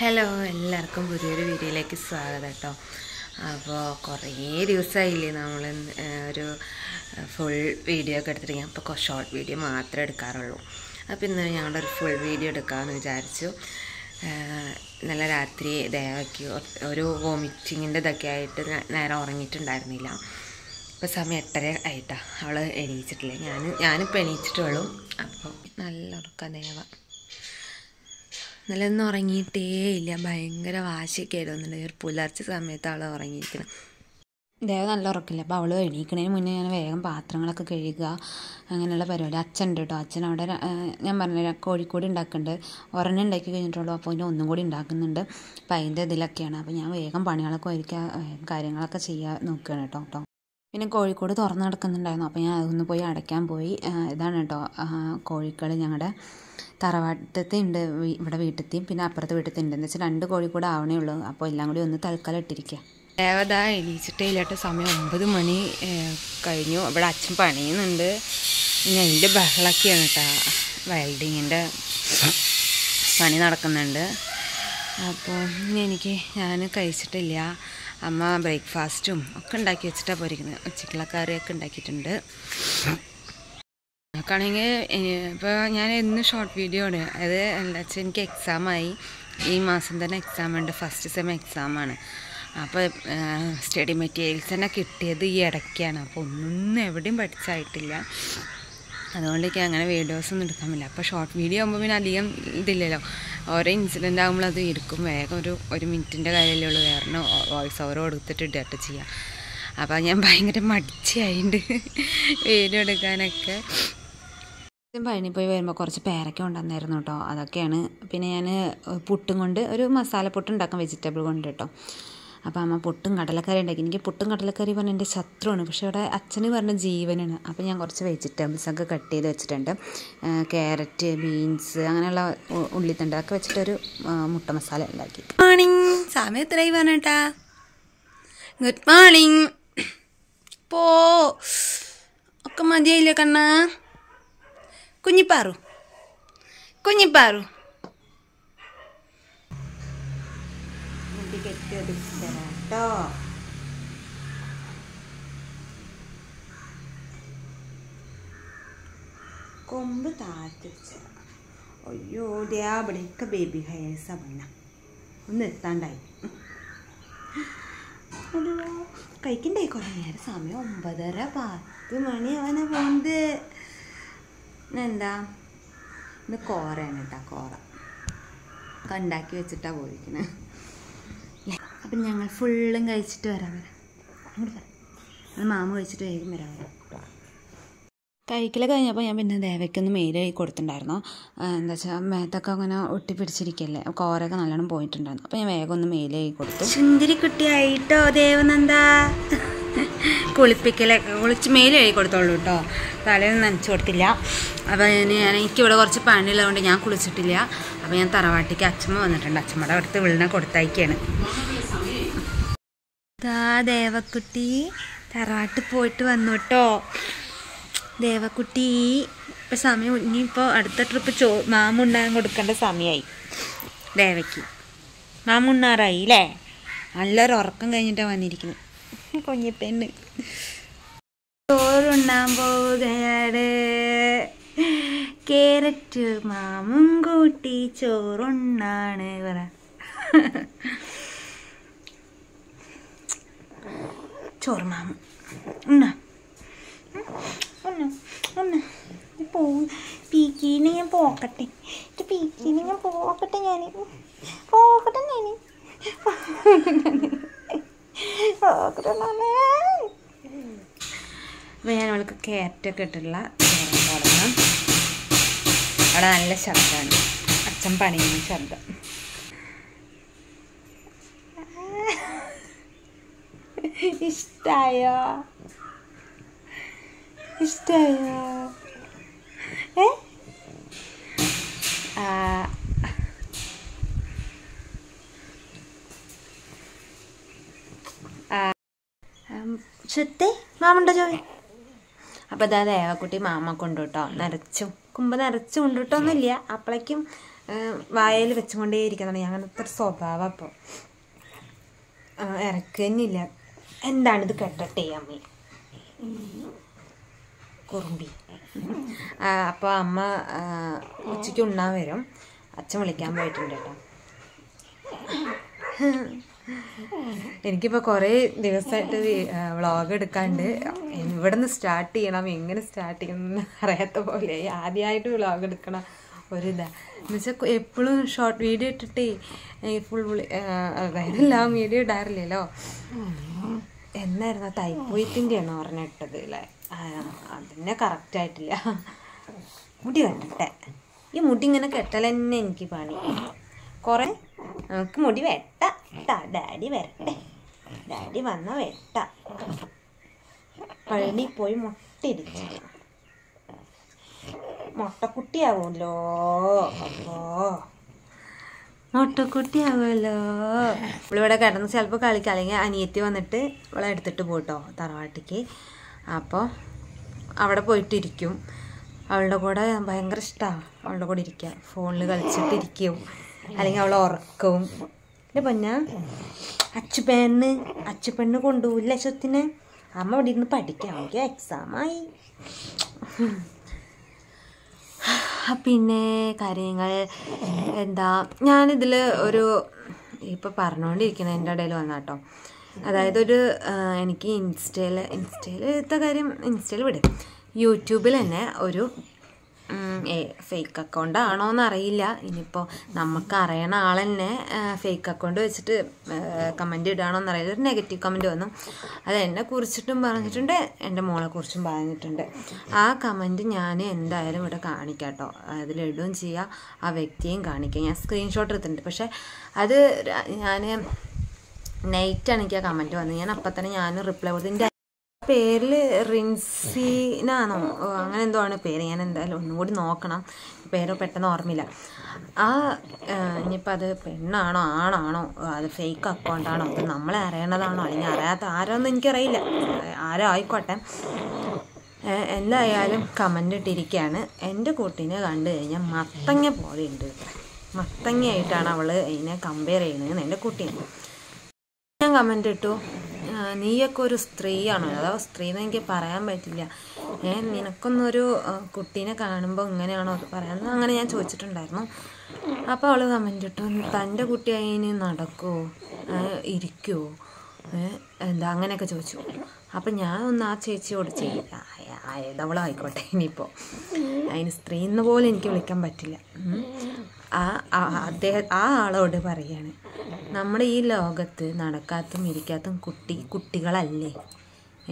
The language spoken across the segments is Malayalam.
ഹലോ എല്ലാവർക്കും പുതിയൊരു വീഡിയോയിലേക്ക് സ്വാഗതം കേട്ടോ. അപ്പോൾ കുറേ ദിവസമായില്ലേ നമ്മൾ ഒരു ഫുൾ വീഡിയോ ഒക്കെ എടുത്തിരിക്കുക അപ്പോൾ ഷോർട്ട് വീഡിയോ മാത്രമേ എടുക്കാറുള്ളൂ. അപ്പോൾ ഇന്ന് ഞങ്ങളുടെ ഒരു ഫുൾ വീഡിയോ എടുക്കാമെന്ന് വിചാരിച്ചു നല്ല രാത്രി ദയവാക്കി ഒരു വോമിറ്റിങ്ങിന്റെ ഇതൊക്കെ ആയിട്ട് നേരെ ഉറങ്ങിയിട്ടുണ്ടായിരുന്നില്ല. ഇപ്പോൾ സമയം എട്ടര ആയിട്ടാണ് അവൾ എണീച്ചിട്ടില്ല? ഞാൻ ഞാനിപ്പോൾ എണീച്ചിട്ടുള്ളൂ. അപ്പോൾ നല്ല ഉറക്കം ദേവ. ഇന്നലെ ഒന്നും ഉറങ്ങിയിട്ടേ ഇല്ല ഭയങ്കര വാശിയൊക്കെ ആയിരുന്നു ഒരു പുലർച്ചെ സമയത്ത് അവൾ ഉറങ്ങിയിരിക്കണം ദേവ നല്ല ഉറക്കില്ല അപ്പോൾ അവൾ എണീക്കണതിന് മുന്നേ ഞാൻ വേഗം പാത്രങ്ങളൊക്കെ കഴുകുക അങ്ങനെയുള്ള പരിപാടി. അച്ഛനുണ്ട് കേട്ടോ. അച്ഛൻ അവിടെ ഞാൻ പറഞ്ഞ കോഴിക്കോട് ഉണ്ടാക്കുന്നുണ്ട്. ഒരെണ്ണം ഉണ്ടാക്കി കഴിഞ്ഞിട്ടുള്ളൂ. അപ്പോൾ അതിന്റെ ഒന്നും കൂടി ഉണ്ടാക്കുന്നുണ്ട്. അപ്പോൾ അതിന്റെ ഇതിലൊക്കെയാണ്. അപ്പോൾ ഞാൻ വേഗം പണികളൊക്കെ ഒരുക്കുക കാര്യങ്ങളൊക്കെ ചെയ്യാൻ നോക്കുകയാണ് കേട്ടോ. കേട്ടോ പിന്നെ കോഴിക്കോട് തുറന്നു നടക്കുന്നുണ്ടായിരുന്നു. അപ്പോൾ ഞാൻ അതൊന്ന് പോയി അടയ്ക്കാൻ പോയി. ഇതാണ് കേട്ടോ കോഴിക്കൾ ഞങ്ങളുടെ തറവാട്ടത്തെ ഉണ്ട് ഇവിടെ വീട്ടിലത്തെയും പിന്നെ അപ്പുറത്തെ വീട്ടിലത്തെ ഉണ്ട് എന്ന് വെച്ചാൽ രണ്ട് കൂടെ ആവണേ ഉള്ളൂ. അപ്പോൾ എല്ലാം കൂടി ഒന്ന് തൽക്കാലം ഇട്ടിരിക്കുക ദേവത എണീച്ചിട്ടേ ഇല്ലാത്ത സമയം ഒമ്പത് മണി കഴിഞ്ഞു. ഇവിടെ അച്ഛൻ പണിയുന്നുണ്ട്. നെല്ല് ബഹളൊക്കെയാണ് കേട്ടോ. വെൽഡിങ്ങിന്റെ പണി നടക്കുന്നുണ്ട്. അപ്പോൾ എനിക്ക് ഞാൻ കഴിച്ചിട്ടില്ല. അമ്മ ബ്രേക്ക്ഫാസ്റ്റും ഒക്കെ ഉണ്ടാക്കി വെച്ചിട്ടാണ് പോയിരിക്കുന്നത്. ഉച്ചക്കുള്ള കറിയൊക്കെ ഉണ്ടാക്കിയിട്ടുണ്ട്. നമുക്കാണെങ്കിൽ ഇപ്പോൾ ഞാൻ ഇന്ന് ഷോർട്ട് വീഡിയോ ആണ്. അത് എന്താ വെച്ചാൽ എനിക്ക് എക്സാമായി ഈ മാസം തന്നെ എക്സാം ഉണ്ട്. ഫസ്റ്റ് സെം എക്സാമാണ് അപ്പോൾ സ്റ്റഡി മെറ്റീരിയൽസ് തന്നെ കിട്ടിയത് ഈ ഇടയ്ക്കാണ്. അപ്പോൾ ഒന്നും എവിടെയും പഠിച്ചായിട്ടില്ല. അതുകൊണ്ട് എനിക്ക് അങ്ങനെ വീഡിയോസ് ഒന്നും എടുക്കാൻ പറ്റില്ല. അപ്പോൾ ഷോർട്ട് വീഡിയോ ആകുമ്പോൾ പിന്നെ അധികം ഇതില്ലല്ലോ. ഓരോ ഇൻസിഡന്റ് ആകുമ്പോൾ അത് ഇരിക്കും വേഗം ഒരു ഒരു മിനിറ്റിന്റെ കാര്യമല്ലേ ഉള്ളൂ. വേറെ വോയിസ് ഓവർ കൊടുത്തിട്ട് ഇടട്ട് ചെയ്യാം. അപ്പോൾ ഞാൻ ഭയങ്കര മടിച്ചായിട്ടുണ്ട് വീഡിയോ എടുക്കാനൊക്കെ. പഴനി പോയി വരുമ്പോൾ കുറച്ച് പേരക്ക കൊണ്ടുവന്നായിരുന്നു കേട്ടോ അതൊക്കെയാണ്. പിന്നെ ഞാൻ പുട്ടും കൊണ്ട് ഒരു മസാല പുട്ട് ഉണ്ടാക്കും വെജിറ്റബിൾ കൊണ്ട് കേട്ടോ അപ്പോൾ അമ്മ പുട്ടും കടലക്കറി ഉണ്ടാക്കി. എനിക്ക് പുട്ടും കടലക്കറി പറഞ്ഞാൽ എന്റെ ശത്രുവാണ്. പക്ഷേ ഇവിടെ അച്ഛന് പറഞ്ഞ ജീവനാണ്. അപ്പോൾ ഞാൻ കുറച്ച് വെജിറ്റബിൾസ് ഒക്കെ കട്ട് ചെയ്ത് വെച്ചിട്ടുണ്ട്. ക്യാരറ്റ് ബീൻസ് അങ്ങനെയുള്ള ഉള്ളിത്തണ്ട് അതൊക്കെ വെച്ചിട്ടൊരു മുട്ട മസാല ഉണ്ടാക്കി. മോർണിംഗ് സമയം എത്രയായി പറഞ്ഞേട്ടാ? ഗുഡ് മോർണിംഗ് പോ. ഒക്കെ മതിയായില്ലേ കണ്ണാ? കുഞ്ഞിപ്പാറു. കുഞ്ഞിപ്പാറു. കൊമ്പ് താഴ്ത്തി അയ്യോ ദേ അവിടെയൊക്കെ ബേബി ഹെയർസാ വീണ. ഒന്ന് എത്താണ്ടായി. കഴിക്കണ്ടേ? കുറേ നേരം സമയം ഒമ്പതര പത്ത് മണി അവനെ പോകുന്നത് എന്താ ഇത് കോറയാണ് കേട്ടോ കോറ. ഒക്കെ ഉണ്ടാക്കി വെച്ചിട്ടാ പോയിരിക്കണേ. അപ്പം ഞങ്ങൾ ഫുള്ളും കഴിച്ചിട്ട് വരാം വരാം. അങ്ങോട്ട് വരാം അത് മാമ കഴിച്ചിട്ട് വേഗം വരാം വരാം. കഴിക്കൽ കഴിഞ്ഞപ്പോൾ ഞാൻ പിന്നെ ദേവയ്ക്കൊന്ന് മെയിൽ കൊടുത്തിട്ടുണ്ടായിരുന്നു. എന്താ വെച്ചാൽ മേത്തൊക്കെ അങ്ങനെ ഒട്ടിപ്പിടിച്ചിരിക്കല്ലേ കോരൊക്കെ നല്ലോണം പോയിട്ടുണ്ടായിരുന്നു. അപ്പോൾ ഞാൻ വേഗം ഒന്ന് മെയിൽ കൊടുത്തു. സുന്ദരി കുട്ടിയായിട്ടോ ദേവനന്ദ. കുളിപ്പിക്കലൊക്കെ കുളിച്ച് മെയിൽ കൊടുത്തോളൂ കേട്ടോ തലയൊന്നും നനച്ചു കൊടുത്തില്ല. അപ്പോൾ ഇനി എനിക്കിവിടെ കുറച്ച് പണിയുള്ളതുകൊണ്ട് ഞാൻ കുളിച്ചിട്ടില്ല. അപ്പോൾ ഞാൻ തറവാട്ടിക്ക് അച്ഛമ്മ വന്നിട്ടുണ്ട്. അച്ഛമ്മയുടെ അടുത്ത് വിളിനെ കൊടുത്തയക്കാണ്. ദാ ദേവക്കുട്ടി തറവാട്ടിൽ പോയിട്ട് വന്നു കേട്ടോ ദേവക്കുട്ടി ഇപ്പം സമയം ഇനിയിപ്പോൾ അടുത്ത ട്രിപ്പ് ചോ മാമുണ്ണാൻ കൊടുക്കേണ്ട സമയമായി ദേവയ്ക്ക്. മാമുണ്ണാറായി അല്ലേ നല്ലൊരു ഉറക്കം കഴിഞ്ഞിട്ടാണ് വന്നിരിക്കുന്നത് കുഞ്ഞിപ്പെണ്ണ് ചോറുണ്ണാൻ പോവുകയാണ്. കേരറ്റ് മാമും കൂട്ടി ചോറുണ്ണാണ് പറ. ചോറ് മാമു. ഉണ്ണ. ഉണ്ണ. ഉണ്ണ. പോ. ഞാൻ പോക്കട്ടെ. പീക്കീനെ ഞാൻ പോക്കട്ടെ ഞാൻ പോക്കട്ടെ ഞാൻ പോക്കട്ടെ ഞാൻ അവൾക്ക് ക്യാരറ്റൊക്കെ ഇട്ടുള്ള അവിടെ നല്ല ശബ്ദമാണ്. അച്ഛൻ പണിയുന്ന ശബ്ദം. ഇഷ്ടായോ? ഇഷ്ടായോ? ഏ? ആ. മാമുണ്ടോ ജോയ് അപ്പോൾ ഇതാ ദേവക്കുട്ടി മാമ കൊണ്ടു കേട്ടോ നിറച്ചും കുമ്പ് നിറച്ച് കൊണ്ടിട്ടൊന്നുമില്ല അപ്പോഴേക്കും വായയിൽ വെച്ചുകൊണ്ടേ ഞാൻ അങ്ങനത്തെ ഒരു സ്വഭാവം അപ്പോൾ ഇറക്കുന്നില്ല എന്താണിത് കെട്ടട്ടെ അമ്മ? കുറുമ്പി. അപ്പോൾ അമ്മ ഉച്ചയ്ക്ക് ഉണ്ണാൻ വരും. അച്ഛൻ വിളിക്കാൻ പോയിട്ടുണ്ട് കേട്ടോ. എനിക്കിപ്പോൾ കുറേ ദിവസമായിട്ട് വ്ളോഗ് എടുക്കാണ്ട്. ഇവിടെ നിന്ന് സ്റ്റാർട്ട് ചെയ്യണം. എങ്ങനെ സ്റ്റാർട്ട് ചെയ്യണം എന്ന് അറിയാത്ത പോലെ. ആദ്യമായിട്ട് വ്ളോഗ് എടുക്കണം ഒരിതാ എന്നുവെച്ചാൽ എപ്പോഴും ഷോർട്ട് വീഡിയോ ഇട്ടിട്ടേ ഫുൾ അതായത് എല്ലാം വീഡിയോ ഇടാറില്ലല്ലോ. എന്നായിരുന്നു തൈപ്പൂയത്തിന്റെ ആണോ പറഞ്ഞിട്ടത് അല്ലേ അതിനെ കറക്റ്റ് ആയിട്ടില്ല. മുടി കെട്ടട്ടെ ഈ മുടി ഇങ്ങനെ കെട്ടൽ തന്നെ എനിക്ക് പണി. കുറേ നമുക്ക് മുടി വെട്ട. ഡാഡി വരട്ടെ. ഡാഡി വന്ന വെട്ട. പള്ളി പോയി മുട്ടയിടിച്ചു മുട്ടക്കുട്ടിയാവുമല്ലോ. ഇവളിവിടെ കിടന്ന് ചിലപ്പോൾ കളിക്കുക അല്ലെങ്കിൽ അനിയത്തി വന്നിട്ട് ഇവളെ എടുത്തിട്ട് പോട്ടോ തറവാട്ടിക്ക് അപ്പോൾ അവിടെ പോയിട്ടിരിക്കും. അവളുടെ കൂടെ ഭയങ്കര ഇഷ്ടമാണ് അവളുടെ കൂടെ ഇരിക്കുക ഫോണിൽ കളിച്ചിട്ടിരിക്കും. അല്ലെങ്കിൽ അവളെ ഉറക്കവും. എന്റെ പൊന്ന അച്ചുപെണ്ണ് അച്ചുപെണ്ണ് കൊണ്ടുപോകില്ല അശ്വത്തിന്? അമ്മ അവിടെ ഇരുന്ന് പഠിക്കാം. അവൾക്ക് എക്സാമായി പിന്നെ കാര്യങ്ങൾ. എന്താ ഞാനിതിൽ ഒരു ഇപ്പോൾ പറഞ്ഞുകൊണ്ടിരിക്കുന്നതിന്റെ ഇടയിൽ വന്ന കേട്ടോ അതായത് ഒരു എനിക്ക് ഇൻസ്റ്റയിൽ ഇൻസ്റ്റയിൽ ഇത്ത കാര്യം ഇൻസ്റ്റയിൽ വിടും. യൂട്യൂബിൽ തന്നെ ഒരു ഫേക്ക് അക്കൗണ്ട് ആണോ എന്നറിയില്ല ഇനിയിപ്പോൾ നമുക്ക് അറിയണ ആൾ തന്നെ ഫേക്ക് അക്കൗണ്ട് വെച്ചിട്ട് കമന്റ് ഇടുകയാണോ എന്നറിയില്ല ഒരു നെഗറ്റീവ് കമന്റ് വന്നു. അത് എന്നെ കുറിച്ചിട്ടും പറഞ്ഞിട്ടുണ്ട് എന്റെ മോളെ കുറിച്ചും പറഞ്ഞിട്ടുണ്ട്. ആ കമന്റ് ഞാൻ എന്തായാലും ഇവിടെ കാണിക്കാം കേട്ടോ അതിലിടുകയും ചെയ്യുക ആ വ്യക്തിയെയും കാണിക്കാം. ഞാൻ സ്ക്രീൻഷോട്ട് എടുത്തിട്ടുണ്ട്. പക്ഷേ അത് ഞാൻ നൈറ്റാണ് എനിക്ക് ആ കമന്റ് വന്നത് ഞാൻ അപ്പം തന്നെ ഞാൻ റിപ്ലൈ കൊടുത്തു പേരിൽ റിൻസിനാണോ? അങ്ങനെ എന്തോ ആണ് പേര്. ഞാൻ എന്തായാലും ഒന്നുകൂടി നോക്കണം. പേരോ പെട്ടെന്ന് ഓർമ്മയില്ല. ആ ഇനിയിപ്പോൾ അത് പെണ്ണാണോ ആണാണോ? അത് ഫേക്ക് അക്കൗണ്ടാണോ അത് നമ്മളെ അറിയണതാണോ? അല്ലെങ്കിൽ അറിയാത്ത ആരോന്നും എനിക്കറിയില്ല. ആരോ ആയിക്കോട്ടെ. എന്തായാലും കമന്റ് ഇട്ടിരിക്കുകയാണ് എന്റെ കുട്ടീനെ കണ്ടു കഴിഞ്ഞാൽ മത്തങ്ങ പോലെ ഉണ്ട്. മത്തങ്ങയായിട്ടാണ് അവൾ അതിനെ കമ്പയർ ചെയ്യുന്നത് എന്റെ കുട്ടീനെ. ഞാൻ കമന്റ് ഇട്ടു. നീയൊക്കെ ഒരു സ്ത്രീയാണോ? അതോ സ്ത്രീ എന്ന് എനിക്ക് പറയാൻ പറ്റില്ല. ഏ നിനക്കൊന്നൊരു കുട്ടീനെ കാണുമ്പോൾ ഇങ്ങനെയാണോ അത് പറയാൻ അങ്ങനെ ഞാൻ ചോദിച്ചിട്ടുണ്ടായിരുന്നു. അപ്പോൾ അവൾ കമന്റ് ഇട്ടു തന്റെ കുട്ടി അതിന് നടക്കുമോ ഇരിക്കുമോ എന്താ? അങ്ങനെയൊക്കെ ചോദിച്ചു. അപ്പം ഞാൻ ഒന്ന് ആ ചേച്ചിയോട് ചെയ്യും ഏതവളായിക്കോട്ടെ ഇനിയിപ്പോൾ അതിന് സ്ത്രീ എന്ന് പോലും എനിക്ക് വിളിക്കാൻ പറ്റില്ല. ആ- അദ്ദേഹം ആ ആളോട് പറയാണ്. നമ്മുടെ ഈ ലോകത്ത് നടക്കാത്തും ഇരിക്കാത്തും കുട്ടി കുട്ടികളല്ലേ?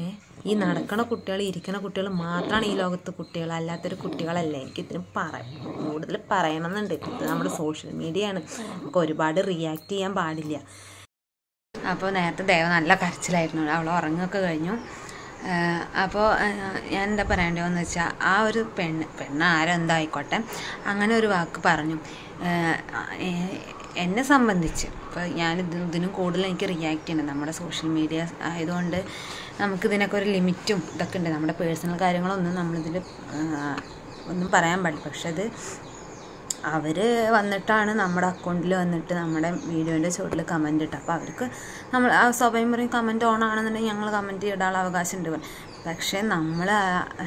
ഏ? ഈ നടക്കണ കുട്ടികൾ ഇരിക്കണ കുട്ടികൾ മാത്രമാണ് ഈ ലോകത്ത് കുട്ടികൾ അല്ലാത്തൊരു കുട്ടികളല്ലേ? എനിക്ക് ഇതിന് പറ കൂടുതൽ പറയണമെന്നുണ്ട് ഇത് നമ്മുടെ സോഷ്യൽ മീഡിയ ആണ് നമുക്ക് ഒരുപാട് റിയാക്ട് ചെയ്യാൻ പാടില്ല. അപ്പോൾ നേരത്തെ ദേവ നല്ല കരച്ചിലായിരുന്നു. അവൾ ഉറങ്ങൊക്കെ കഴിഞ്ഞു. അപ്പോൾ ഞാൻ എന്താ പറയേണ്ടതെന്ന് വെച്ചാൽ ആ ഒരു പെണ്ണ് പെണ്ണ് ആരെന്തായിക്കോട്ടെ അങ്ങനെ ഒരു വാക്ക് പറഞ്ഞു. എന്നെ സംബന്ധിച്ച്. ഇപ്പോൾ ഞാൻ ഇത് ഇതിനും കൂടുതൽ എനിക്ക് റിയാക്ട് ചെയ്യണം. നമ്മുടെ സോഷ്യൽ മീഡിയ ആയതുകൊണ്ട് നമുക്ക് ഇതിനൊക്കെ ഒരു ലിമിറ്റും ഇതൊക്കെ ഉണ്ട്. നമ്മുടെ പേഴ്സണൽ കാര്യങ്ങളൊന്നും നമ്മളിതിൽ ഒന്നും പറയാൻ പാടില്ല. പക്ഷെ അത് അവർ വന്നിട്ടാണ് നമ്മുടെ അക്കൗണ്ടിൽ വന്നിട്ട് നമ്മുടെ വീഡിയോന്റെ ചുവട്ടിൽ കമന്റ് ഇട്ടത്. അപ്പോൾ അവർക്ക് നമ്മൾ ആ സ്വാഭാവികം പറയും കമന്റ് ഓൺ ആണെന്നുണ്ടെങ്കിൽ ഞങ്ങൾ കമന്റ് ഇടാനുള്ള അവകാശമുണ്ട്. പക്ഷേ നമ്മൾ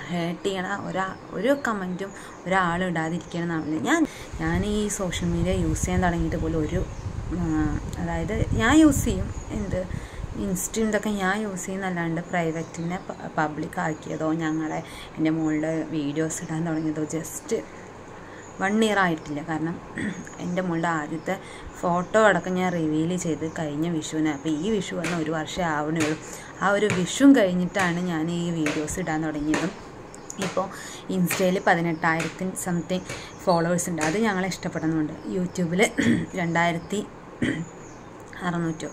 ഹേർട്ട് ചെയ്യണ ഒരാ ഒരു കമന്റും ഒരാൾ ഇടാതിരിക്കണം നമ്മൾ ഞാൻ ഞാൻ ഈ സോഷ്യൽ മീഡിയ യൂസ് ചെയ്യാൻ തുടങ്ങിയിട്ട് പോലും ഒരു അതായത് ഞാൻ യൂസ് ചെയ്യും. എന്ത്? ഇൻസ്റ്റയും ഇതൊക്കെ ഞാൻ യൂസ് ചെയ്യുന്നല്ലാണ്ട് പ്രൈവറ്റിനെ പബ്ലിക് ആക്കിയതോ ഞങ്ങളെ എന്റെ മുകളിൽ വീഡിയോസ് ഇടാൻ തുടങ്ങിയതോ ജസ്റ്റ് വൺ ഇയർ ആയിട്ടില്ല. കാരണം എന്റെ മുകളിൽ ആദ്യത്തെ ഫോട്ടോ അടക്കം ഞാൻ റിവീൽ ചെയ്ത് കഴിഞ്ഞ വിഷുവിന്. അപ്പോൾ ഈ വിഷു വന്ന ഒരു വർഷം ആവണേ ഉള്ളൂ. ആ ഒരു വിഷും കഴിഞ്ഞിട്ടാണ് ഞാൻ ഈ വീഡിയോസ് ഇടാൻ തുടങ്ങിയതും. ഇപ്പോൾ ഇൻസ്റ്റയിൽ പതിനെട്ടായിരത്തി സംതിങ് ഫോളോവേഴ്സ് ഉണ്ട്. അത് ഞങ്ങളെ ഇഷ്ടപ്പെടുന്നുണ്ട്. യൂട്യൂബിൽ രണ്ടായിരത്തി അറുന്നൂറ്റോ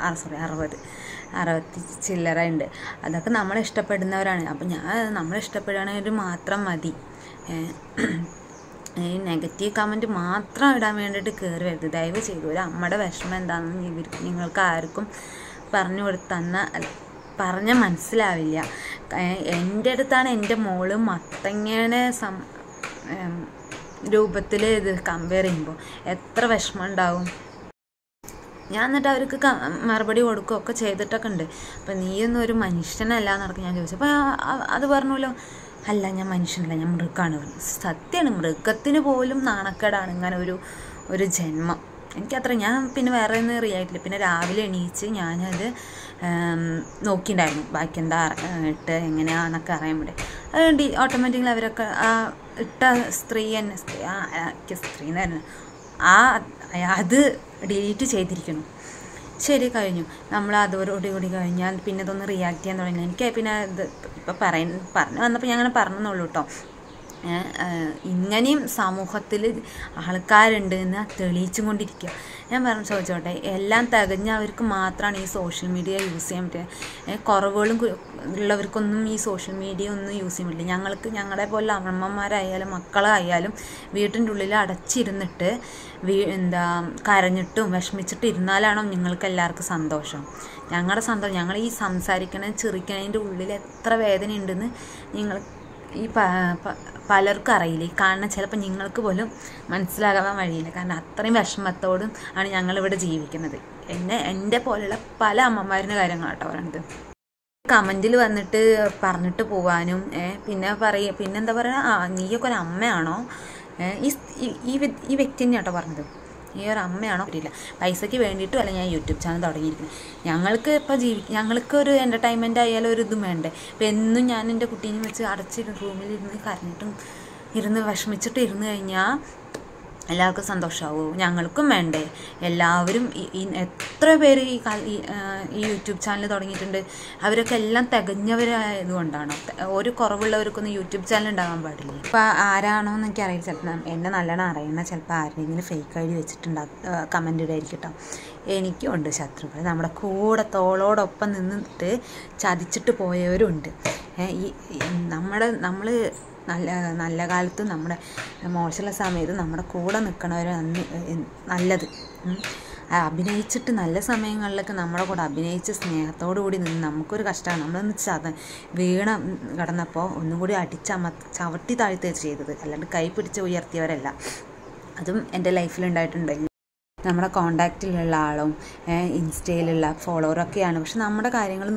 ആ സോറി അറുപത് അറുപത്തി ചില്ലറ ഉണ്ട്. അതൊക്കെ നമ്മളെ ഇഷ്ടപ്പെടുന്നവരാണ്. അപ്പം ഞാൻ നമ്മളെ ഇഷ്ടപ്പെടുകയാണെങ്കിൽ മാത്രം മതി. ഈ നെഗറ്റീവ് കമന്റ് മാത്രം ഇടാൻ വേണ്ടിയിട്ട് കയറി വരുത് ദയവ് ചെയ്തു ഒരു അമ്മയുടെ വിഷമം എന്താണെന്ന് നിങ്ങൾക്ക് ആർക്കും പറഞ്ഞു കൊടുത്ത് തന്ന പറഞ്ഞാൽ മനസ്സിലാവില്ല എന്റെ അടുത്താണ് എന്റെ മോൾ മത്തങ്ങയുടെ സം രൂപത്തിൽ ഇത് കമ്പയർ ചെയ്യുമ്പോൾ എത്ര വിഷമം ഉണ്ടാവും ഞാൻ എന്നിട്ട് അവർക്ക് മറുപടി കൊടുക്കുകയൊക്കെ ചെയ്തിട്ടൊക്കെ ഉണ്ട്. അപ്പം നീയൊന്നും ഒരു മനുഷ്യനല്ല എന്നൊക്കെ ഞാൻ ചോദിച്ചു. അപ്പോൾ അത് പറഞ്ഞല്ലോ അല്ല ഞാൻ മനുഷ്യനല്ല ഞാൻ മൃഗമാണ് സത്യമാണ് മൃഗത്തിന് പോലും നാണക്കേടാണ് ഇങ്ങനെ ഒരു ഒരു ജന്മം. എനിക്കത്ര ഞാൻ പിന്നെ വേറെ ഒന്നും അറിയായിട്ടില്ല പിന്നെ രാവിലെ എണീച്ച് ഞാനത് നോക്കിയിട്ടുണ്ടായിരുന്നു ബാക്കി എന്താ ഇട്ട് എങ്ങനെയാണെന്നൊക്കെ അറിയാൻ വേണ്ടി. അതുകൊണ്ട് ഓട്ടോമാറ്റിക്കലി അവരൊക്കെ ആ ഇട്ട സ്ത്രീ തന്നെ സ്ത്രീ ആ സ്ത്രീ എന്ന് പറഞ്ഞു ആ അത് ഡിലീറ്റ് ചെയ്തിരിക്കുന്നു. ശരി കഴിഞ്ഞു. നമ്മൾ അതോടുകൂടി കൂടി കഴിഞ്ഞാൽ പിന്നെ ഇതൊന്ന് റിയാക്ട് ചെയ്യാൻ തുടങ്ങി. എനിക്ക് പിന്നെ ഇത് ഇപ്പം പറയ പറഞ്ഞു വന്നപ്പോൾ ഞാൻ അങ്ങനെ പറഞ്ഞെന്നുള്ളൂ കേട്ടോ ഇങ്ങനെയും സമൂഹത്തിൽ ആൾക്കാരുണ്ട് എന്ന് തെളിയിച്ചും കൊണ്ടിരിക്കുക ഞാൻ പറഞ്ഞു ചോദിച്ചോട്ടെ എല്ലാം തികഞ്ഞവർക്ക് മാത്രമാണ് ഈ സോഷ്യൽ മീഡിയ യൂസ് ചെയ്യാൻ പറ്റുക കുറവുകളും ഉള്ളവർക്കൊന്നും ഈ സോഷ്യൽ മീഡിയ ഒന്നും യൂസ് ചെയ്യാൻ പറ്റില്ല. ഞങ്ങൾക്ക് ഞങ്ങളെ പോലെ അമ്മമാരായാലും മക്കളായാലും വീട്ടിന്റെ ഉള്ളിൽ അടച്ചിരുന്നിട്ട് എന്താ കരഞ്ഞിട്ടും വിഷമിച്ചിട്ട് ഇരുന്നാലാണോ നിങ്ങൾക്ക് എല്ലാവർക്കും സന്തോഷം? ഞങ്ങളുടെ സന്തോഷം ഞങ്ങൾ ഈ സംസാരിക്കണ ചിറിക്കണതിന്റെ ഉള്ളിൽ എത്ര വേദന ഉണ്ടെന്ന് നിങ്ങൾ ഈ പലർക്കും അറിയില്ല. ഈ കാണുന്ന ചിലപ്പോൾ നിങ്ങൾക്ക് പോലും മനസ്സിലാകാൻ വഴിയില്ല. കാരണം അത്രയും വിഷമത്തോടും ആണ് ഞങ്ങളിവിടെ ജീവിക്കുന്നത്. എന്നെ എന്റെ പോലെയുള്ള പല അമ്മമാരുടെ കാര്യങ്ങളാട്ടോ പറയണത്. കമന്റിൽ വന്നിട്ട് പറഞ്ഞിട്ട് പോവാനും പിന്നെ പറയ പിന്നെന്താ പറയുക ആ നീയൊക്കെ ഒരു അമ്മയാണോ? ഈ ഈ വ്യക്തി തന്നെയാട്ടോ പറഞ്ഞത്. ഈ ഒരു അമ്മയാണോ അറിയില്ല. പൈസയ്ക്ക് വേണ്ടിയിട്ടും അല്ല ഞാൻ യൂട്യൂബ് ചാനൽ തുടങ്ങിയിരിക്കുന്നത്. ഞങ്ങൾക്ക് ഇപ്പോൾ ജീവി ഞങ്ങൾക്ക് ഒരു എന്റർടൈൻമെന്റ് ആയാലും ഒരു ഇതും വേണ്ടേ? ഇപ്പം എന്നും ഞാൻ എന്റെ കുട്ടീനെ വെച്ച് അടച്ചിരുന്ന് റൂമിലിരുന്ന് കരഞ്ഞിട്ടും ഇരുന്ന് വിഷമിച്ചിട്ട് ഇരുന്ന് കഴിഞ്ഞാൽ എല്ലാവർക്കും സന്തോഷമാവും. ഞങ്ങൾക്കും വേണ്ടേ. എല്ലാവരും എത്ര പേര് ഈ ഈ, യൂട്യൂബ് ചാനൽ തുടങ്ങിയിട്ടുണ്ട്? അവരൊക്കെ എല്ലാം തികഞ്ഞവരായതുകൊണ്ടാണ്. ഒരു കുറവുള്ളവർക്കൊന്നും യൂട്യൂബ് ചാനൽ ഉണ്ടാകാൻ പാടില്ല? ഇപ്പം ആരാണോ എന്ന് എനിക്ക് അറിയില്ല ചിലപ്പോൾ എന്നെ നല്ലോണം അറിയുന്ന ചിലപ്പോൾ ആരെങ്കിലും ഫേക്ക് ഐ ഡി കമന്റ് ഇടായിരിക്കും കേട്ടോ എനിക്കും ഉണ്ട് ശത്രുക്കൾ നമ്മുടെ കൂടെ തോളോടൊപ്പം നിന്നിട്ട് ചതിച്ചിട്ട് പോയവരുണ്ട്. ഈ നമ്മുടെ നമ്മൾ നല്ല നല്ല കാലത്ത് നമ്മുടെ മോശമുള്ള സമയത്ത് നമ്മുടെ കൂടെ നിൽക്കണവർ നല്ലത്. അഭിനയിച്ചിട്ട് നല്ല സമയങ്ങളിലൊക്കെ നമ്മുടെ കൂടെ അഭിനയിച്ച് സ്നേഹത്തോടു കൂടി നിന്ന് നമുക്കൊരു കഷ്ടമാണ്. നമ്മളൊന്ന് ചത വീണ കിടന്നപ്പോൾ ഒന്നും കൂടി അടിച്ചമ ചവിട്ടി താഴ്ത്തുക ചെയ്തത്. അല്ലാണ്ട് കൈ പിടിച്ച് ഉയർത്തിയവരല്ല. അതും എന്റെ ലൈഫിലുണ്ടായിട്ടുണ്ട് നമ്മുടെ കോണ്ടാക്റ്റിലുള്ള ആളും ഇൻസ്റ്റയിലുള്ള ഫോളോവറൊക്കെയാണ്. പക്ഷെ നമ്മുടെ കാര്യങ്ങൾ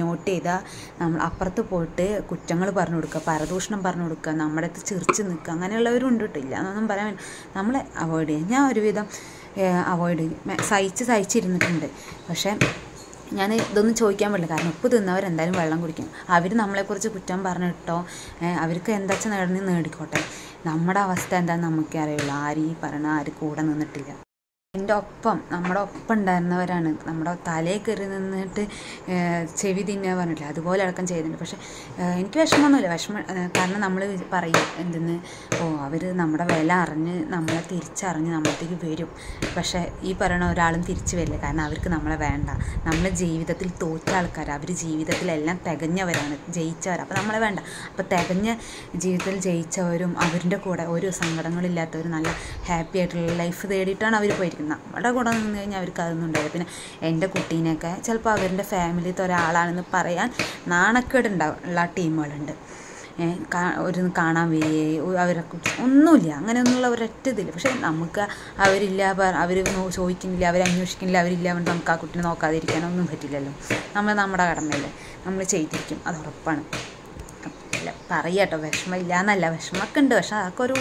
നോട്ട് ചെയ്താൽ നമ്മൾ അപ്പുറത്ത് പോയിട്ട് കുറ്റങ്ങൾ പറഞ്ഞു കൊടുക്കുക പരദൂഷണം പറഞ്ഞു കൊടുക്കുക നമ്മുടെ അടുത്ത് ചിരിച്ച് നിൽക്കുക അങ്ങനെയുള്ളവരും ഉണ്ട് കേട്ടില്ല എന്നൊന്നും പറയാൻ നമ്മളെ അവോയ്ഡ് ചെയ്യും. ഞാൻ ഒരുവിധം അവോയ്ഡ് ചെയ്യും. സഹിച്ച് സഹിച്ചിരുന്നിട്ടുണ്ട്. പക്ഷേ ഞാൻ ഇതൊന്നും ചോദിക്കാൻ പറ്റില്ല. കാരണം ഉപ്പ് തിന്നവരെന്തായാലും വെള്ളം കുടിക്കും. അവർ നമ്മളെക്കുറിച്ച് കുറ്റം പറഞ്ഞിട്ടോ അവർക്ക് എന്താ വെച്ചാൽ നേടിക്കോട്ടെ? നമ്മുടെ അവസ്ഥ എന്താണെന്ന് നമുക്കേ അറിയുള്ളൂ ആരും ഈ പറയണ ആര് കൂടെ നിന്നിട്ടില്ല. എന്റെ ഒപ്പം നമ്മുടെ ഒപ്പം ഉണ്ടായിരുന്നവരാണ്. നമ്മുടെ തലയിൽ കയറി നിന്നിട്ട് ചെവി തിന്നുക പറഞ്ഞിട്ടില്ല? അതുപോലെ അടക്കം ചെയ്തിട്ടുണ്ട്. പക്ഷേ എനിക്ക് വിഷമമൊന്നുമില്ല. വിഷമം കാരണം നമ്മൾ പറയും എന്തെന്ന്? ഓ അവർ നമ്മുടെ വില അറിഞ്ഞ് നമ്മളെ തിരിച്ചറിഞ്ഞ് നമ്മളത്തേക്ക് വരും. പക്ഷേ ഈ പറയണ ഒരാളും തിരിച്ചു വരില്ല. കാരണം അവർക്ക് നമ്മളെ വേണ്ട. നമ്മളെ ജീവിതത്തിൽ തോറ്റ ആൾക്കാർ അവർ ജീവിതത്തിലെല്ലാം തികഞ്ഞവരാണ് ജയിച്ചവർ അപ്പോൾ നമ്മളെ വേണ്ട. അപ്പോൾ തികഞ്ഞ ജീവിതത്തിൽ ജയിച്ചവരും അവരുടെ കൂടെ ഒരു സങ്കടങ്ങളില്ലാത്തവരും നല്ല ഹാപ്പി ആയിട്ടുള്ള ലൈഫ് തേടിയിട്ടാണ് അവർ പോയിരിക്കുന്നത്. നമ്മുടെ കൂടെ നിന്ന് കഴിഞ്ഞാൽ അവർക്ക് അതൊന്നും ഉണ്ടാവില്ല. പിന്നെ എന്റെ കുട്ടീനെയൊക്കെ ചിലപ്പോൾ അവരുടെ ഫാമിലിത്തെ ഒരാളാണെന്ന് പറയാൻ നാണക്കേടുണ്ടാവും. ഉള്ള ടീമുകളുണ്ട്. ഒരു കാണാൻ വരികയെ അവരെ ഒന്നുമില്ല. അങ്ങനെയൊന്നുള്ള ഒരൊറ്റ ഇതില്ല. പക്ഷേ നമുക്ക് അവരില്ല അവർ ചോദിക്കുന്നില്ല അവർ അന്വേഷിക്കുന്നില്ല അവരില്ല കൊണ്ട് നമുക്ക് ആ കുട്ടീനെ നോക്കാതിരിക്കാനൊന്നും പറ്റില്ലല്ലോ. നമ്മൾ നമ്മുടെ കടമയല്ലേ. നമ്മൾ ചെയ്തിരിക്കും. അത് ഉറപ്പാണ്. അല്ല പറയാട്ടോ. വിഷമമില്ല എന്നല്ല വിഷമമൊക്കെ ഉണ്ട്. പക്ഷെ അതൊക്കെ ഒരു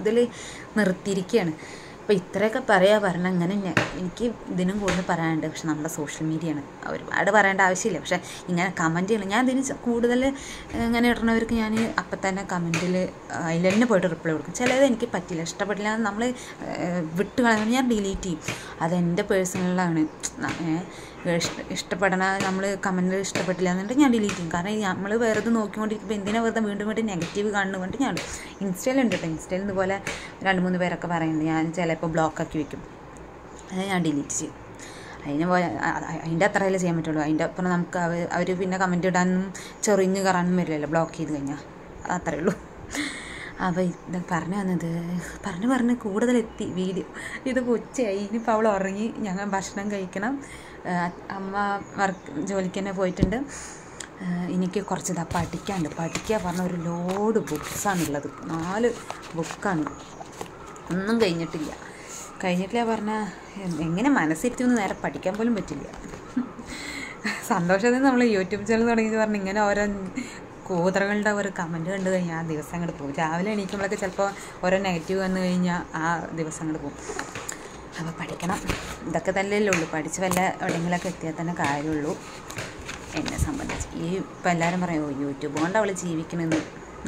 ഇതിൽ നിർത്തിയിരിക്കുകയാണ്. അപ്പോൾ ഇത്രയൊക്കെ പറയാ പറഞ്ഞ അങ്ങനെ എനിക്ക് ഇതിനും കൂടുതൽ പറയാനുണ്ട്. പക്ഷെ നമ്മുടെ സോഷ്യൽ മീഡിയയാണ് ഒരുപാട് പറയേണ്ട ആവശ്യമില്ല. പക്ഷെ ഇങ്ങനെ കമന്റ് ചെയ്യണം. ഞാൻ ഇതിന് കൂടുതൽ ഇങ്ങനെ ഇടണവർക്ക് ഞാൻ അപ്പം തന്നെ കമന്റിൽ അതിൽ തന്നെ പോയിട്ട് റിപ്ലൈ കൊടുക്കും. ചിലത് എനിക്ക് പറ്റില്ല. ഇഷ്ടപ്പെട്ടില്ല. നമ്മൾ വിട്ട് കളഞ്ഞാൽ ഞാൻ ഡിലീറ്റ് ചെയ്യും. അതെന്റെ പേഴ്സണലാണ് ഇഷ്ട ഇഷ്ടപ്പെടണ നമ്മൾ കമന്റ് ഇഷ്ടപ്പെട്ടില്ല എന്നുണ്ടെങ്കിൽ ഞാൻ ഡിലീറ്റ് ചെയ്യും. കാരണം നമ്മൾ വെറുതെ നോക്കിക്കൊണ്ടിരിക്കുമ്പോൾ എന്തിനാ വെറുതെ വീണ്ടും വീണ്ടും നെഗറ്റീവ് കാണുന്നതുകൊണ്ട് ഞാൻ ഇൻസ്റ്റയിലുണ്ട് കേട്ടോ ഇൻസ്റ്റയിൽ ഇതുപോലെ രണ്ട് മൂന്ന് പേരൊക്കെ പറയുന്നുണ്ട്. ഞാൻ ചിലപ്പോൾ ബ്ലോക്കാക്കി വെക്കും. അത് ഞാൻ ഡിലീറ്റ് ചെയ്യും. അതിന് പോലെ അതിന്റെ അത്രയല്ലേ ചെയ്യാൻ പറ്റുള്ളൂ. അതിന്റെ അപ്പുറം നമുക്ക് അവർ അവർ പിന്നെ കമന്റ് ഇടാനും ചൊറിഞ്ഞ് കയറാനും വരില്ലല്ലോ. ബ്ലോക്ക് ചെയ്ത് കഴിഞ്ഞാൽ അത്രയേ ഉള്ളൂ. അപ്പോൾ ഇത് പറഞ്ഞു വന്നത് പറഞ്ഞ് പറഞ്ഞ് കൂടുതലെത്തി. വീഡിയോ. ഇത് ഉച്ചയായി. ഇനിയിപ്പോൾ അവൾ ഉറങ്ങി. ഞങ്ങൾ ഭക്ഷണം കഴിക്കണം. അമ്മ വർക്ക് ജോലിക്ക് തന്നെ പോയിട്ടുണ്ട് എനിക്ക് കുറച്ച് ഇതാ പഠിക്കാനുണ്ട്. പഠിക്കുക പറഞ്ഞ ഒരു ലോഡ് ബുക്സാണുള്ളത് നാല് ബുക്കാണ് ഒന്നും കഴിഞ്ഞിട്ടില്ല. കഴിഞ്ഞിട്ടില്ല പറഞ്ഞാൽ എങ്ങനെ മനസ്സിരുത്തി ഒന്ന് നേരെ പഠിക്കാൻ പോലും പറ്റില്ല. സന്തോഷത്തിൽ നമ്മൾ യൂട്യൂബ് ചാനൽ തുടങ്ങിയത് പറഞ്ഞ് ഇങ്ങനെ ഓരോ കൂതറകളുടെ ഓരോ കമന്റ് കണ്ടു കഴിഞ്ഞാൽ ആ ദിവസം അങ്ങോട്ട് പോകും രാവിലെ എണീക്കുമ്പോഴൊക്കെ ചിലപ്പോൾ ഓരോ നെഗറ്റീവ് വന്നു കഴിഞ്ഞാൽ ആ ദിവസം അങ്ങോട്ട് പോകും അപ്പോൾ പഠിക്കണം. ഇതൊക്കെ തന്നെയല്ലേ ഉള്ളൂ. പഠിച്ച് വല്ല എവിടെയെങ്കിലൊക്കെ എത്തിയാൽ തന്നെ കാര്യമുള്ളൂ. എന്നെ സംബന്ധിച്ച് ഈ ഇപ്പം എല്ലാവരും പറയും "ഓ, യൂട്യൂബ് കൊണ്ട് അവൾ ജീവിക്കണമെന്ന്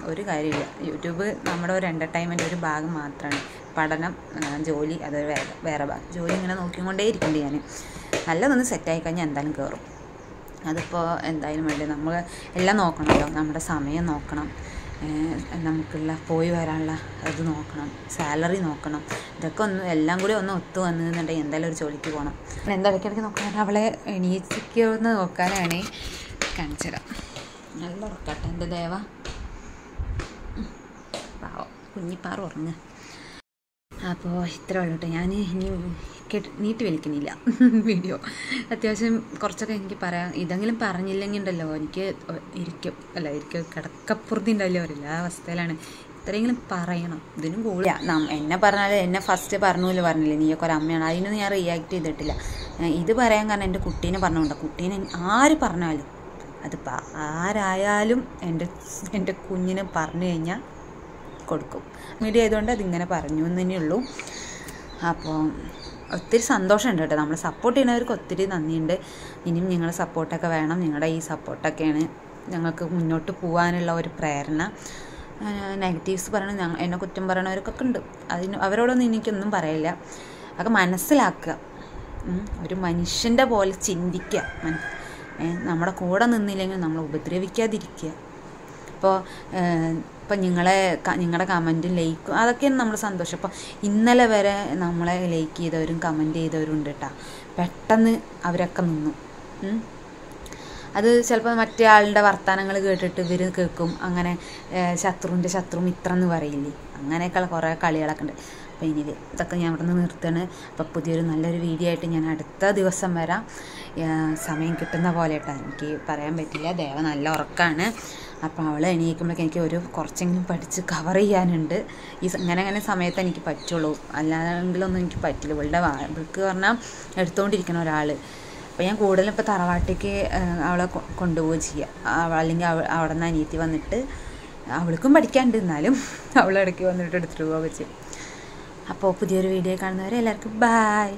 ഒരു കാര്യമില്ല. യൂട്യൂബ് നമ്മുടെ ഒരു എന്റർടൈൻമെന്റ് ഒരു ഭാഗം മാത്രമാണ് പഠനം ജോലി അതൊരു വേറെ വേറെ ഭാഗം. ജോലി ഇങ്ങനെ നോക്കിക്കൊണ്ടേ ഇരിക്കുന്നുണ്ട് ഞാൻ നല്ലതൊന്ന് സെറ്റായി കഴിഞ്ഞാൽ എന്തായാലും കയറും അതിപ്പോൾ എന്തായാലും വേണ്ടി? നമ്മൾ എല്ലാം നോക്കണമല്ലോ നമ്മുടെ സമയം നോക്കണം. നമുക്കുള്ള പോയി വരാനുള്ള അത് നോക്കണം സാലറി നോക്കണം. ഇതൊക്കെ ഒന്ന് എല്ലാം കൂടി ഒന്ന് ഒത്തു വന്നിട്ടുണ്ടെങ്കിൽ എന്തായാലും ഒരു ജോലിക്ക് പോകണം എന്താ ഇടയ്ക്കിടയ്ക്ക് നോക്കാൻ അവളെ എണീച്ചിരിക്കുമെന്ന് നോക്കാനാണ് കാണിച്ചുതരാം നല്ല ഉറക്കട്ടെ എന്റെ ദേവ. പാവം കുഞ്ഞിപ്പാറ ഉറങ്ങുക അപ്പോൾ ഇത്ര ഉള്ളൂ കേട്ടോ ഞാൻ ഇനി കേട്ട് നീട്ടി വലിക്കുന്നില്ല വീഡിയോ. അത്യാവശ്യം കുറച്ചൊക്കെ എനിക്ക് പറയാം. ഇതെങ്കിലും പറഞ്ഞില്ലെങ്കിൽ ഉണ്ടല്ലോ എനിക്ക് ഇരിക്കും. അല്ല ഇരിക്കും കിടക്കപ്പുറത്തി ഉണ്ടാവില്ല പറയില്ല ആ അവസ്ഥയിലാണ്. ഇത്രയെങ്കിലും പറയണം. ഇതിനും കൂടുതൽ. എന്നെ പറഞ്ഞാൽ എന്നെ ഫസ്റ്റ് പറഞ്ഞു പറഞ്ഞല്ലോ പറഞ്ഞില്ലേ. നീയൊക്കെ ഒരു അമ്മയാണ്. അതിനൊന്നും ഞാൻ റിയാക്ട് ചെയ്തിട്ടില്ല. ഇത് പറയാൻ കാരണം എന്റെ കുട്ടീനെ പറഞ്ഞുകൊണ്ട് കുട്ടീനെ ആര് പറഞ്ഞാലും അതിപ്പോൾ ആരായാലും എന്റെ എന്റെ കുഞ്ഞിനെ പറഞ്ഞു കഴിഞ്ഞാൽ കൊടുക്കും. മീഡിയ ആയതുകൊണ്ട് അതിങ്ങനെ പറഞ്ഞു എന്ന് തന്നെയുള്ളൂ അപ്പോൾ ഒത്തിരി സന്തോഷമുണ്ട് കേട്ടോ. നമ്മൾ സപ്പോർട്ട് ചെയ്യുന്നവർക്ക് ഒത്തിരി നന്ദിയുണ്ട്. ഇനിയും നിങ്ങളുടെ സപ്പോർട്ടൊക്കെ വേണം. നിങ്ങളുടെ ഈ സപ്പോർട്ടൊക്കെയാണ് ഞങ്ങൾക്ക് മുന്നോട്ട് പോകാനുള്ള ഒരു പ്രേരണ. നെഗറ്റീവ്സ് പറയണ ഞങ്ങൾ എന്നെ കുറ്റം പറയണവർക്കൊക്കെ ഉണ്ട്. അതിന് അവരോടൊന്നും എനിക്കൊന്നും പറയില്ല. അതൊക്കെ മനസ്സിലാക്കുക. ഒരു മനുഷ്യന്റെ പോലെ ചിന്തിക്കുക. നമ്മുടെ കൂടെ നിന്നില്ലെങ്കിൽ നമ്മൾ ഉപദ്രവിക്കാതിരിക്കുക. ഇപ്പോൾ ഇപ്പം നിങ്ങളെ നിങ്ങളുടെ കമന്റും ലൈക്കും അതൊക്കെയാണ് നമ്മൾ സന്തോഷം. അപ്പം ഇന്നലെ വരെ നമ്മളെ ലൈക്ക് ചെയ്തവരും കമന്റ് ചെയ്തവരും ഉണ്ട് കേട്ടോ പെട്ടെന്ന് അവരൊക്കെ നിന്നു. അത് ചിലപ്പോൾ മറ്റേ ആളുടെ വർത്തമാനങ്ങൾ കേട്ടിട്ട് ഇവർ കേൾക്കും അങ്ങനെ ശത്രുവിന്റെ ശത്രു മിത്രം എന്ന് പറയില്ലേ? അങ്ങനെയൊക്കെയുള്ള കുറേ കളികളൊക്കെ ഉണ്ട്. അപ്പോൾ ഇനി ഇത് ഇതൊക്കെ ഞാൻ ഇവിടെ നിന്ന് നിർത്തുകയാണ്. അപ്പോൾ പുതിയൊരു നല്ലൊരു വീഡിയോ ആയിട്ട് ഞാൻ അടുത്ത ദിവസം വരാം. സമയം കിട്ടുന്ന പോലെ കേട്ടോ. എനിക്ക് പറയാൻ പറ്റില്ല. ദേവ നല്ല ഉറക്കമാണ് അപ്പോൾ അവൾ എണീക്കുമ്പോഴേക്ക് എനിക്ക് ഒരു കുറച്ചെങ്കിലും പഠിച്ച് കവർ ചെയ്യാനുണ്ട്. ഈ ഇങ്ങനെ അങ്ങനെ സമയത്ത് എനിക്ക് പറ്റുള്ളൂ. അല്ലാതെങ്കിലൊന്നും എനിക്ക് പറ്റില്ല. ഇവളുടെ വാക്ക് പറഞ്ഞാൽ എടുത്തുകൊണ്ടിരിക്കണം ഒരാൾ അപ്പോൾ ഞാൻ കൂടുതലും ഇപ്പോൾ തറവാട്ടേക്ക് അവളെ കൊണ്ടുപോവുക ചെയ്യുക അവ- അല്ലെങ്കിൽ അവൾ അവിടെ നിന്ന് അനിയത്തി വന്നിട്ട് അവൾക്കും പഠിക്കാണ്ട് എന്നാലും അവളിടയ്ക്ക് വന്നിട്ട് എടുത്തിട്ട് പോവുക ചെയ്യും. അപ്പോൾ പുതിയൊരു വീഡിയോ കാണുന്നവരെ എല്ലാവർക്കും ബായ്